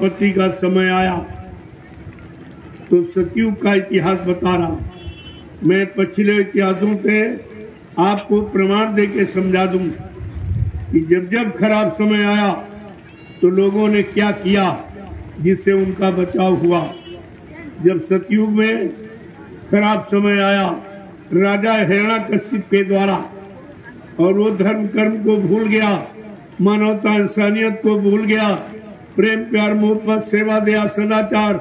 आपत्ति का समय आया। तो सतयुग का इतिहास बता रहा मैं पिछले इतिहासों से आपको प्रमाण दे के समझा दूँ कि जब जब खराब समय आया तो लोगों ने क्या किया जिससे उनका बचाव हुआ। जब सतयुग में खराब समय आया, राजा हिरणा कश्यप के द्वारा, और वो धर्म कर्म को भूल गया, मानवता इंसानियत को भूल गया प्रेम, प्यार, मोहब्बत, सेवा, दया, सदाचार,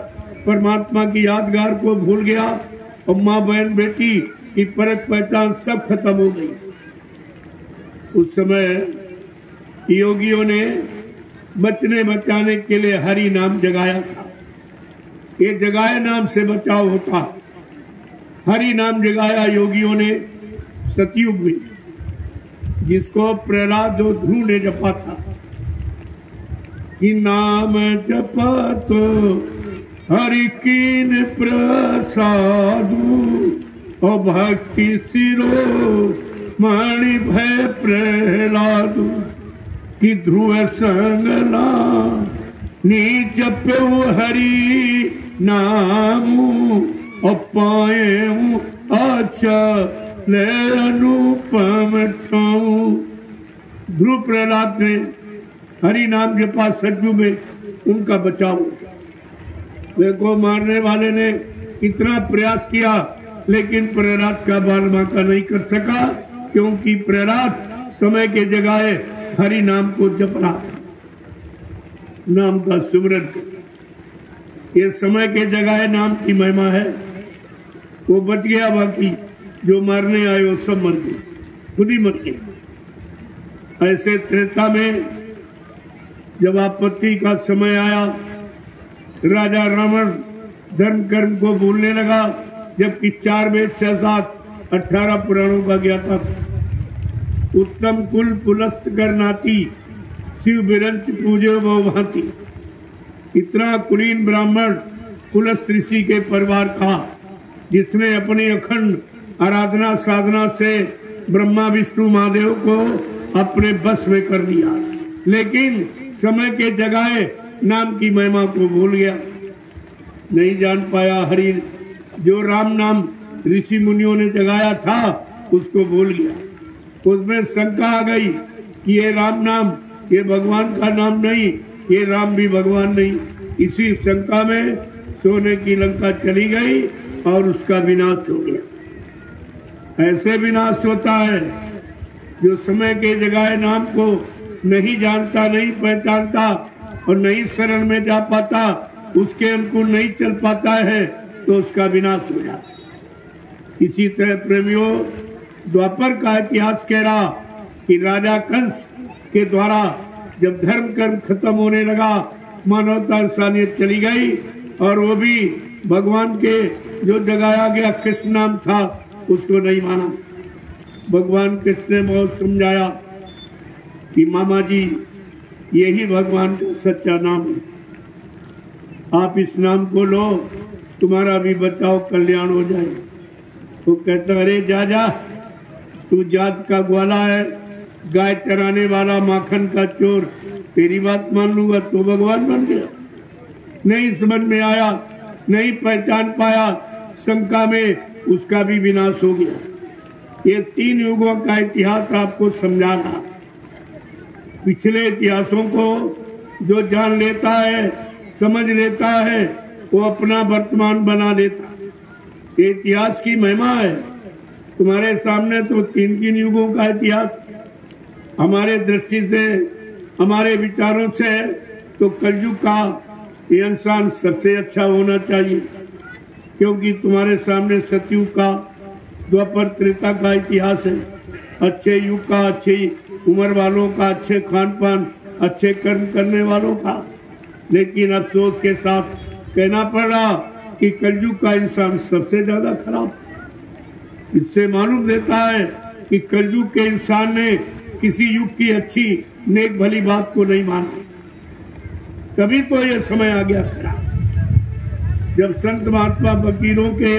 परमात्मा की यादगार को भूल गया। और माँ बहन, बेटी की परख पहचान सब खत्म हो गई। उस समय योगियों ने बचने बचाने के लिए हरि नाम जगाया था। ये जगाए नाम से बचाव होता। हरि नाम जगाया योगियों ने सतयुग में, जिसको प्रहलाद जो ध्रुव ने जपा था। कि नाम जपा तो हरि कीन प्रसादु। और भक्ति सिरो, मणि भय प्रहलादु, कि ध्रुव संगला नीच प्यो हरि नामू और पाए अच्छा ले अनुपम ठाऊ। ध्रुव प्रहलाद ने हरि नाम के पास सज्जू में उनका बचाव देखो मारने वाले ने इतना प्रयास किया, लेकिन प्रहलाद का बाल बांका नहीं कर सका, क्योंकि प्रहलाद समय के जगह हरि नाम को जप रहा नाम का सुमरन ये समय के जगह नाम की महिमा है। वो बच गया, बाकी जो मरने आए वो सब मर गए, खुद ही मर गए। ऐसे त्रेता में जब आपत्ति का समय आया, राजा रावण धर्म कर्म को भूलने लगा, जबकि चार में छह सात अठारह पुराणों का ज्ञाता था। उत्तम कुल पुलस्त कर नाती, शिव बिरंच पूजे वो भांति। इतना कुलीन ब्राह्मण पुलस्त ऋषि के परिवार का जिसने अपनी अखंड आराधना साधना से ब्रह्मा विष्णु महादेव को अपने बस में कर लिया लेकिन समय के जगाए नाम की महिमा को भूल गया। नहीं जान पाया हरि, जो राम नाम ऋषि मुनियों ने जगाया था, उसको भूल गया। उसमें शंका आ गई कि ये राम नाम, ये भगवान का नाम नहीं, ये राम भी भगवान नहीं। इसी शंका में सोने की लंका चली गई और उसका विनाश हो गया। ऐसे विनाश होता है जो समय के जगाए नाम को नहीं जानता, नहीं पहचानता और नहीं शरण में जा पाता, उसके अनुकूल नहीं चल पाता है तो उसका विनाश हो जाता इसी तरह प्रेमियों, द्वापर का इतिहास कह रहा कि राजा कंस के द्वारा जब धर्म कर्म खत्म होने लगा, मानवता इंसानियत चली गई और वो भी भगवान के जो जगाया गया कृष्ण नाम था, उसको नहीं माना। भगवान कृष्ण ने बहुत समझाया कि मामा जी, यही भगवान का सच्चा नाम है। आप इस नाम को लो, तुम्हारा भी बचाओ कल्याण हो जाए। तो कहता, अरे जा जा तू जात का ग्वाला है, गाय चराने वाला, माखन का चोर। तेरी बात मान लूँगा तो भगवान बन गया। नहीं समझ में आया, नहीं पहचान पाया, शंका में उसका भी विनाश हो गया। ये तीन युगों का इतिहास आपको समझाना पिछले इतिहासों को जो जान लेता है, समझ लेता है, वो अपना वर्तमान बना लेता ये इतिहास की महिमा है। तुम्हारे सामने तो तीन तीन युगों का इतिहास हमारे दृष्टि से, हमारे विचारों से तो कलयुग का ये इंसान सबसे अच्छा होना चाहिए, क्योंकि तुम्हारे सामने सतयुग का द्वापर त्रेता का इतिहास है। अच्छे युग का, अच्छी उम्र वालों का, अच्छे खान पान अच्छे कर्म करने वालों का। लेकिन अफसोस के साथ कहना पड़ रहा कि कलयुग का इंसान सबसे ज़्यादा खराब। इससे मालूम देता है कि कलयुग के इंसान ने किसी युग की अच्छी, नेक, भली बात को नहीं माना। तभी तो यह समय आ गया खराब जब संत महात्मा फकीरों के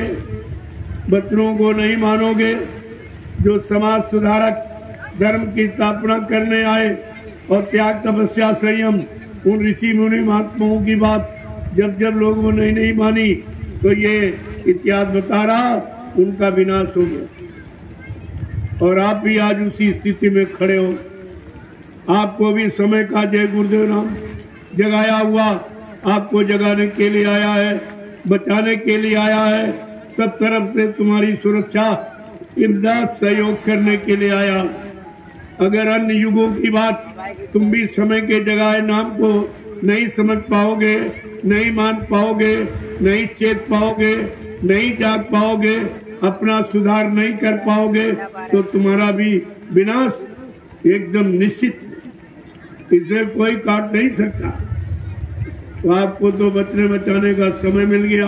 बच्चों को नहीं मानोगे जो समाज सुधारक धर्म की स्थापना करने आए और त्याग तपस्या संयम, उन ऋषि मुनि महात्माओं की बात जब जब लोगों ने नहीं मानी तो ये इतिहास बता रहा, उनका विनाश हो गया। और आप भी आज उसी स्थिति में खड़े हो। आपको भी समय का जय गुरुदेव नाम। जगाया हुआ आपको जगाने के लिए आया है, बचाने के लिए आया है। सब तरफ़ से तुम्हारी सुरक्षा इमदाद सहयोग करने के लिए आया। अगर अन्य युगों की बात तुम भी समय के जगाए नाम को नहीं समझ पाओगे, नहीं मान पाओगे, नहीं चेत पाओगे, नहीं जाग पाओगे, अपना सुधार नहीं कर पाओगे तो तुम्हारा भी विनाश एकदम निश्चित इसे कोई काट नहीं सकता। तो आपको तो बचने बचाने का समय मिल गया।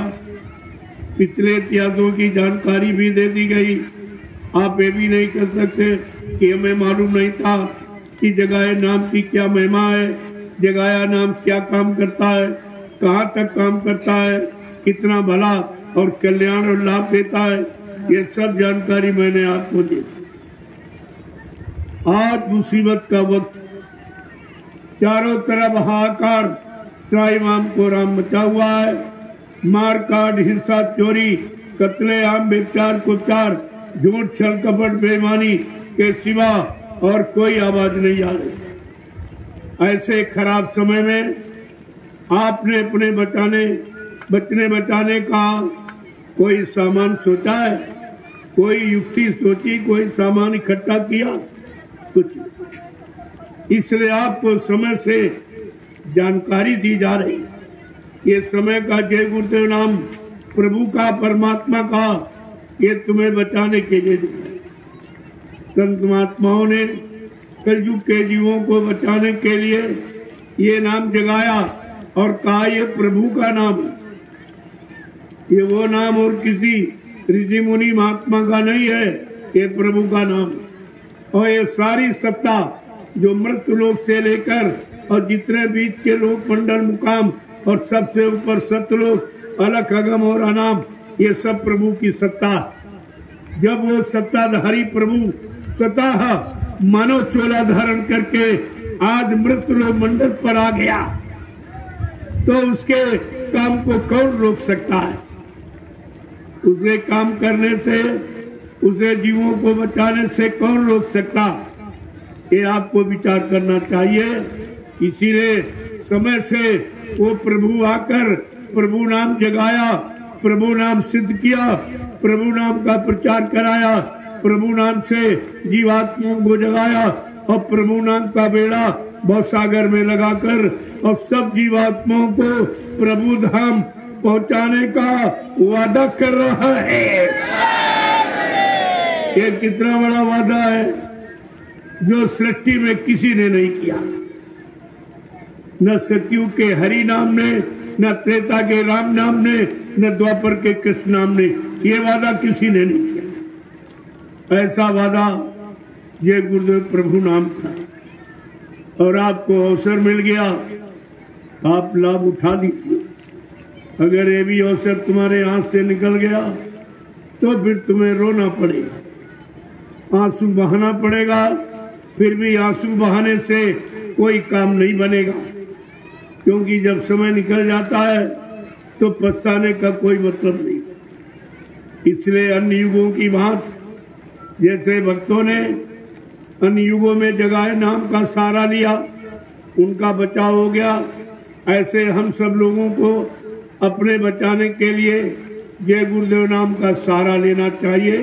पिछले इतिहासों की जानकारी भी दे दी गई। आप ये भी नहीं कर सकते कि हमें मालूम नहीं था कि जगाए नाम की क्या महिमा है, जगाया नाम क्या काम करता है, कहाँ तक काम करता है, कितना भला और कल्याण और लाभ देता है, ये सब जानकारी मैंने आपको दी। आज मुसीबत का वक्त। चारों तरफ़ हाहाकार, त्राईमाम को राम मचा हुआ है। मार काट हिंसा, चोरी, कतले, आम बेचार कुचार झूठ, छल, कपट, बेईमानी के सिवा और कोई आवाज़ नहीं आ रही। ऐसे खराब समय में आपने अपने बचाने बचने बचाने का कोई सामान सोचा है? कोई युक्ति सोची, कोई सामान इकट्ठा किया? कुछ इसलिए आपको समय से जानकारी दी जा रही। ये समय का जय गुरुदेव नाम प्रभु का, परमात्मा का ये तुम्हें बचाने के लिए संत महात्माओं ने कलयुग के जीवों को बचाने के लिए ये नाम जगाया और कहा, ये प्रभु का नाम है। ये वो नाम और किसी ऋषि मुनि महात्मा का नहीं है, ये प्रभु का नाम और ये सारी सत्ता जो मृत लोग से लेकर और जितने बीच के लोग मंडल मुकाम और सबसे ऊपर सतलोक अलग अगम और अनाम ये सब प्रभु की सत्ता। जब वो सत्ताधारी प्रभु स्वतः मानव चोला धारण करके आज लोक मंडल पर आ गया तो उसके काम को कौन रोक सकता है? उसे काम करने से उसे जीवों को बचाने से कौन रोक सकता? ये आपको विचार करना चाहिए इसीलिए समय से वो प्रभु आकर प्रभु नाम जगाया प्रभु नाम सिद्ध किया, प्रभु नाम का प्रचार कराया, प्रभु नाम से जीवात्माओं को जगाया, और प्रभु नाम का बेड़ा बहुत सागर में लगाकर और सब जीवात्माओं को प्रभु धाम पहुँचाने का वादा कर रहा है। ये कितना बड़ा वादा है जो सृष्टि में किसी ने नहीं किया। न सत्यु के हरि नाम ने न त्रेता के राम नाम ने, न द्वापर के कृष्ण नाम ने। ये वादा किसी ने नहीं किया। ऐसा वादा ये गुरुदेव प्रभु नाम था। और आपको अवसर मिल गया, आप लाभ उठा दीजिए। अगर ये भी अवसर तुम्हारे हाथ से निकल गया तो फिर तुम्हें रोना पड़ेगा। आँसू बहाना पड़ेगा, फिर भी आँसू बहाने से कोई काम नहीं बनेगा। क्योंकि जब समय निकल जाता है तो पछताने का कोई मतलब नहीं। इसलिए अन्य युगों की बात, जैसे भक्तों ने अन्य युगों में जगाए नाम का सहारा लिया, उनका बचाव हो गया। ऐसे हम सब लोगों को अपने बचाने के लिए जय गुरुदेव नाम का सहारा लेना चाहिए।